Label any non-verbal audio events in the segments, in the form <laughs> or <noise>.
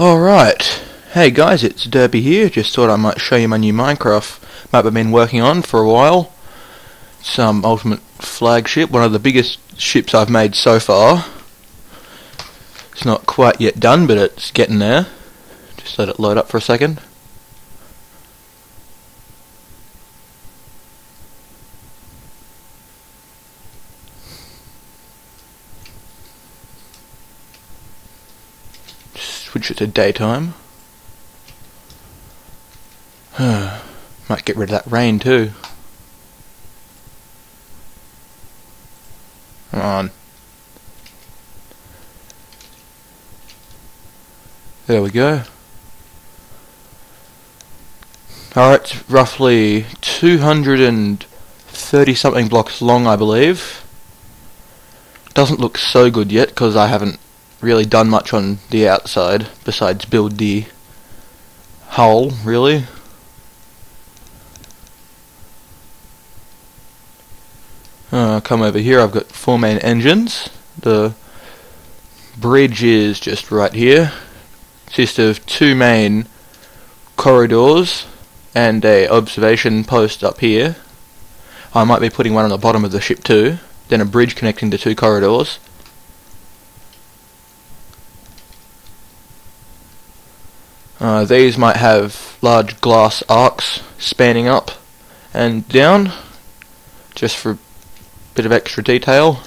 Alright, hey guys, it's Derpy here. Just thought I might show you my new Minecraft map I've been working on for a while. Some ultimate flagship, one of the biggest ships I've made so far. It's not quite yet done, but it's getting there. Just let it load up for a second. Switch it to daytime. Might get rid of that rain too. Come on. There we go. Alright, roughly 230 something blocks long, I believe. Doesn't look so good yet because I haven't really done much on the outside besides build the hull, really. Uh, come over here, I've got four main engines. The bridge is just right here. Consists of two main corridors and a observation post up here. I might be putting one on the bottom of the ship too. Then a bridge connecting the two corridors. Uh, these might have large glass arcs spanning up and down, just for a bit of extra detail.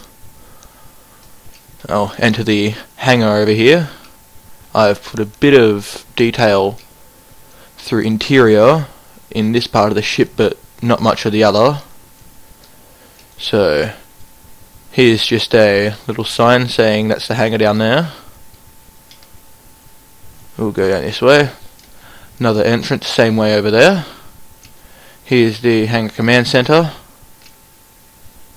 I'll enter the hangar over here. I've put a bit of detail through interior in this part of the ship, but not much of the other. So, here's just a little sign saying that's the hangar down there. We'll go down this way. Another entrance, same way over there. Here's the hangar command center.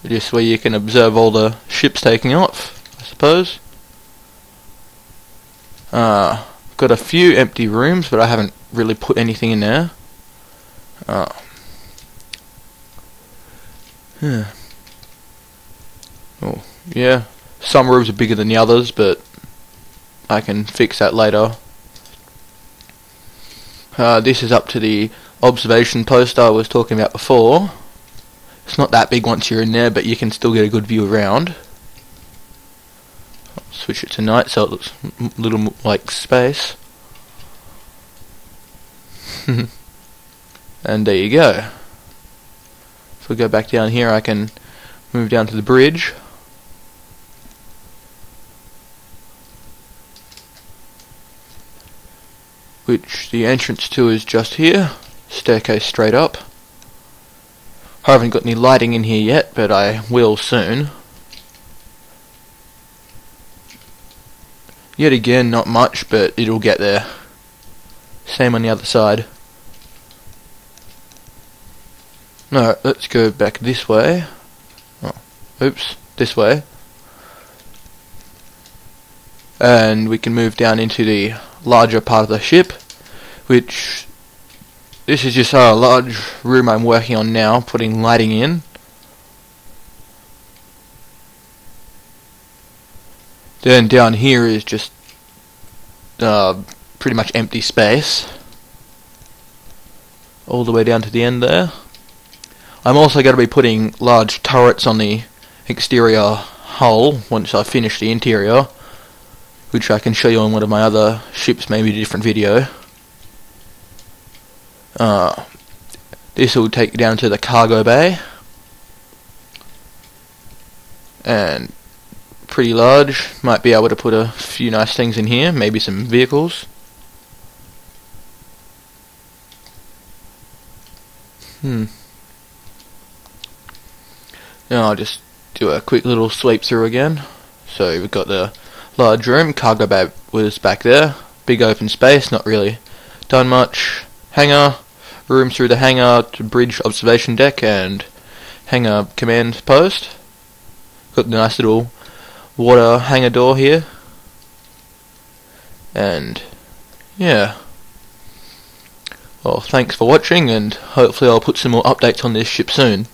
Just where you can observe all the ships taking off, I suppose. Uh, got a few empty rooms, but I haven't really put anything in there. Uh, yeah. Oh, yeah. Some rooms are bigger than the others, but I can fix that later. Uh, this is up to the observation post I was talking about before. It's not that big once you're in there, but you can still get a good view around. I'll switch it to night so it looks a little like space. <laughs> and there you go. If we go back down here, I can move down to the bridge. Which the entrance to is just here. Staircase straight up. I haven't got any lighting in here yet, but I will soon. Yet again, not much, but it'll get there. Same on the other side. No, let's go back this way. Oh, oops, this way. And we can move down into the larger part of the ship, which this is just a large room I'm working on now, putting lighting in. Then down here is just uh, pretty much empty space. All the way down to the end there. I'm also going to be putting large turrets on the exterior hull once I finish the interior which I can show you on one of my other ships, maybe a different video. Uh, this will take you down to the cargo bay. And pretty large. Might be able to put a few nice things in here, maybe some vehicles. Hmm. Now I'll just do a quick little sweep through again. So we've got the large room. Cargo bay was back there. Big open space, not really done much. Hangar, room through the hangar to bridge observation deck and hangar command post. Got the nice little water hangar door here. And yeah. Well, thanks for watching and hopefully I'll put some more updates on this ship soon.